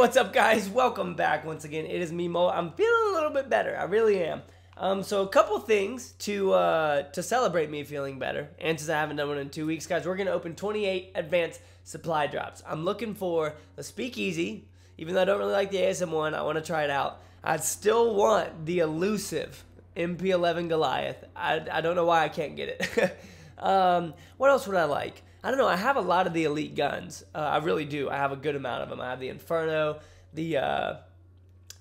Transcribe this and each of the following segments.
what's up, guys? Welcome back once again. It is me, Molt. I'm feeling a little bit better. I really am. Um, so a couple things to uh, to celebrate me feeling better, and since I haven't done one in two weeks, guys, we're gonna open 28 advanced supply drops. I'm looking for the Speakeasy. Even though I don't really like the ASM one, I want to try it out. I still want the elusive MP11 Goliath. I, I don't know why I can't get it. um, what else would I like? I don't know. I have a lot of the elite guns. Uh, I really do. I have a good amount of them. I have the Inferno, the uh,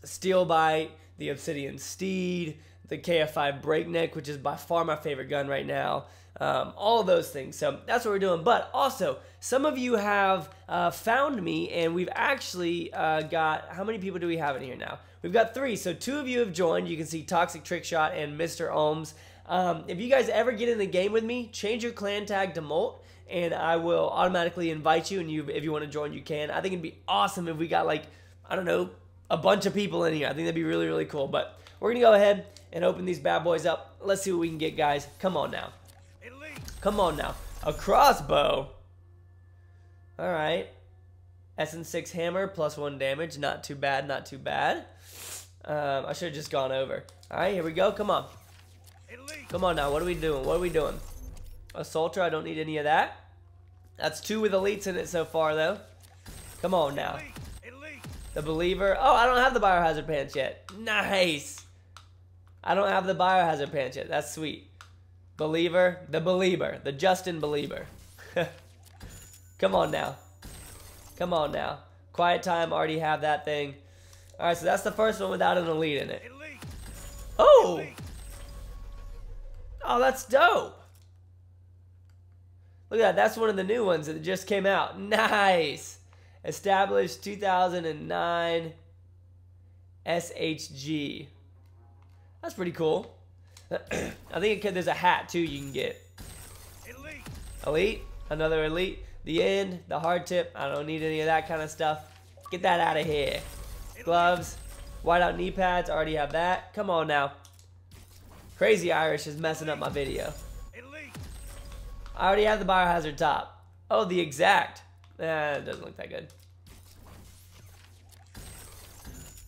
Steel Bite, the Obsidian Steed, the KF5 Breakneck, which is by far my favorite gun right now. Um, all those things. So that's what we're doing. But also, some of you have uh, found me, and we've actually uh, got how many people do we have in here now? We've got three. So two of you have joined. You can see Toxic Trickshot and Mr. Ohms. Um, if you guys ever get in the game with me, change your clan tag to Molt and I will automatically invite you. And you, if you want to join, you can. I think it'd be awesome if we got like I don't know a bunch of people in here. I think that'd be really really cool. But we're gonna go ahead and open these bad boys up. Let's see what we can get, guys. Come on now. Come on now. A crossbow. All right. SN6 hammer plus one damage. Not too bad. Not too bad. Um, I should have just gone over. All right, here we go. Come on. Come on now. What are we doing? What are we doing? Assaulter, I don't need any of that. That's two with elites in it so far, though. Come on now. The Believer. Oh, I don't have the Biohazard Pants yet. Nice. I don't have the Biohazard Pants yet. That's sweet. Believer. The Believer. The Justin Believer. Come on now. Come on now. Quiet Time, already have that thing. Alright, so that's the first one without an elite in it. Oh! Oh, that's dope. Look at that. That's one of the new ones that just came out. Nice. Established 2009 SHG. That's pretty cool. I think it, there's a hat too you can get. Elite. Elite. Another elite. The end. The hard tip. I don't need any of that kind of stuff. Get that out of here. Gloves. Whiteout knee pads. Already have that. Come on now. Crazy Irish is messing up my video. I already have the biohazard top. Oh, the exact. Eh, doesn't look that good.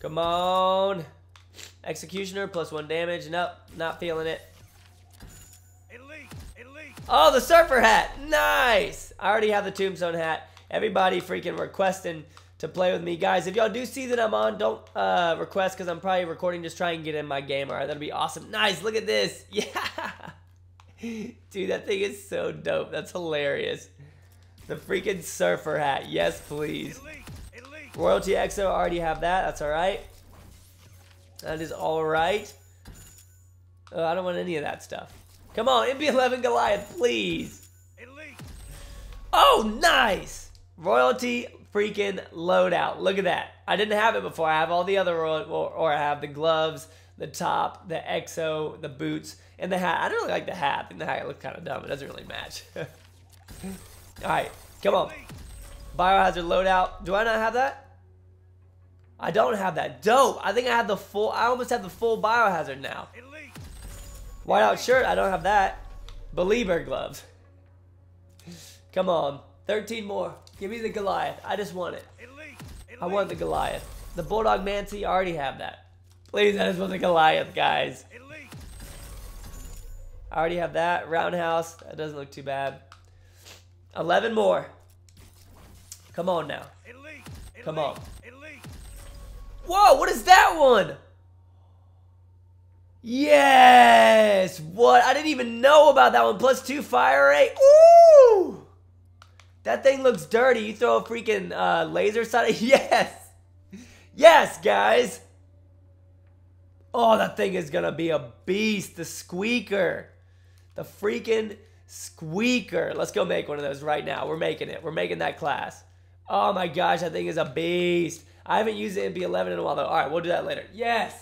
Come on. Executioner plus one damage. Nope, not feeling it. Oh, the surfer hat. Nice. I already have the tombstone hat. Everybody freaking requesting to play with me. Guys, if y'all do see that I'm on, don't uh, request because I'm probably recording. Just try and get in my game. All right, that'll be awesome. Nice. Look at this. Yeah. Dude, that thing is so dope. That's hilarious. The freaking surfer hat. Yes, please. Royalty EXO, already have that. That's alright. That is alright. Oh, I don't want any of that stuff. Come on, MP11 Goliath, please. Oh, nice. Royalty freaking loadout. Look at that. I didn't have it before. I have all the other, or, or I have the gloves, the top, the EXO, the boots, and the hat. I don't really like the hat. I think the hat looks kind of dumb. It doesn't really match. All right, come on. Biohazard loadout. Do I not have that? I don't have that. Dope. I think I have the full. I almost have the full biohazard now. Whiteout shirt. I don't have that. Believer gloves. Come on. 13 more. Give me the Goliath. I just want it. I want the Goliath. The Bulldog Mancy. I already have that. Please, I just want the Goliath, guys. I already have that. Roundhouse. That doesn't look too bad. 11 more. Come on now. Come on. Whoa, what is that one? Yes! What? I didn't even know about that one. Plus two fire rate. Ooh! That thing looks dirty. You throw a freaking uh, laser sight. Yes! Yes, guys! Oh, that thing is gonna be a beast. The squeaker. The freaking squeaker. Let's go make one of those right now. We're making it. We're making that class. Oh my gosh, that thing is a beast. I haven't used the MP11 in a while though. All right, we'll do that later. Yes.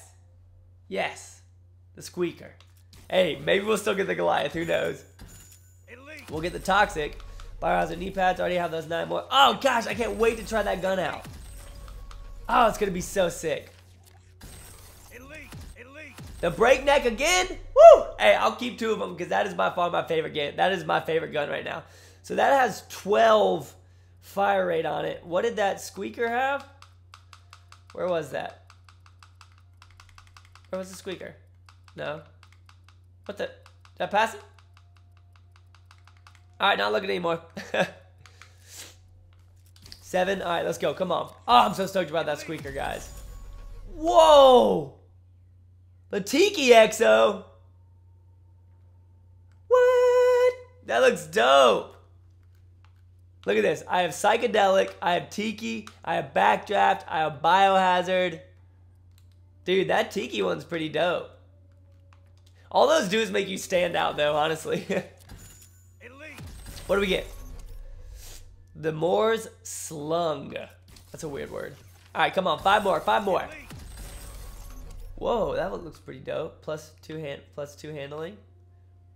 Yes. The squeaker. Hey, maybe we'll still get the Goliath. Who knows? We'll get the Toxic. Biohazard knee pads. Already have those nine more. Oh gosh, I can't wait to try that gun out. Oh, it's going to be so sick. The breakneck again? Woo! Hey, I'll keep two of them because that is by far my favorite game. That is my favorite gun right now. So that has 12 fire rate on it. What did that squeaker have? Where was that? Where was the squeaker? No. What the? Did I pass it? All right, not looking anymore. Seven. All right, let's go. Come on. Oh, I'm so stoked about that squeaker, guys. Whoa! The Tiki EXO. What? That looks dope. Look at this. I have Psychedelic, I have Tiki, I have Backdraft, I have Biohazard. Dude, that Tiki one's pretty dope. All those dudes make you stand out, though, honestly. what do we get? The Moors Slung. That's a weird word. All right, come on. Five more. Five more. Whoa, that one looks pretty dope. Plus two hand, plus two handling.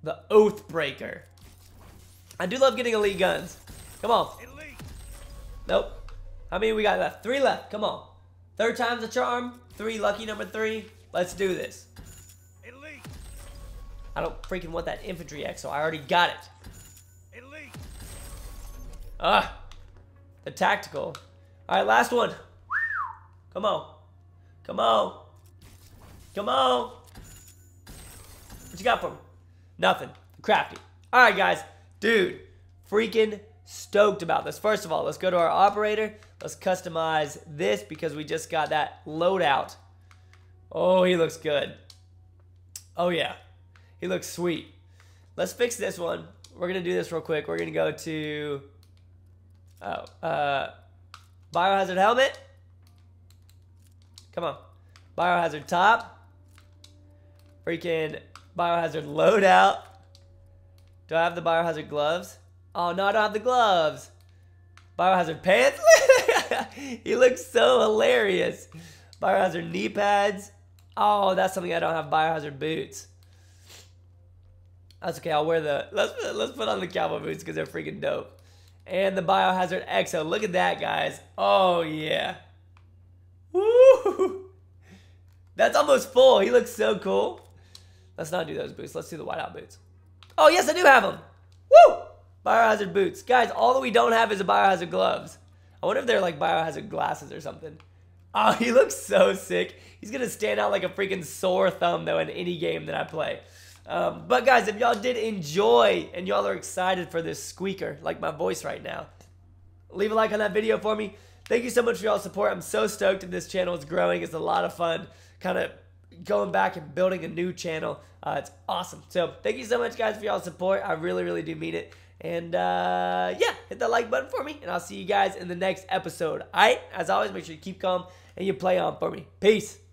The Oathbreaker. I do love getting elite guns. Come on. Nope. How many we got left? Three left. Come on. Third time's a charm. Three, lucky number three. Let's do this. I don't freaking want that infantry X, so I already got it. Elite. Ah. The tactical. All right, last one. Come on. Come on. Come on. What you got for me? Nothing. Crafty. All right, guys. Dude, freaking stoked about this. First of all, let's go to our operator. Let's customize this because we just got that loadout. Oh, he looks good. Oh, yeah. He looks sweet. Let's fix this one. We're going to do this real quick. We're going to go to... Oh, uh... Biohazard helmet. Come on. Biohazard top. Freaking biohazard loadout. Do I have the biohazard gloves? Oh no, I don't have the gloves. Biohazard pants? he looks so hilarious. Biohazard knee pads. Oh, that's something I don't have. Biohazard boots. That's okay. I'll wear the. Let's let's put on the cowboy boots because they're freaking dope. And the Biohazard EXO. Look at that, guys. Oh yeah. Woo! That's almost full. He looks so cool. Let's not do those boots. Let's do the whiteout boots. Oh, yes, I do have them. Woo! Biohazard boots. Guys, all that we don't have is a biohazard gloves. I wonder if they're like biohazard glasses or something. Oh, he looks so sick. He's going to stand out like a freaking sore thumb, though, in any game that I play. Um, but, guys, if y'all did enjoy and y'all are excited for this squeaker, like my voice right now, leave a like on that video for me. Thank you so much for y'all's support. I'm so stoked that this channel is growing. It's a lot of fun kind of going back and building a new channel. Uh, it's awesome. So thank you so much, guys, for y'all's support. I really, really do mean it. And uh, yeah, hit that like button for me, and I'll see you guys in the next episode. All right, as always, make sure you keep calm and you play on for me. Peace.